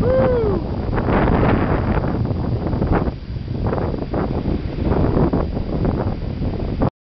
Woohoo!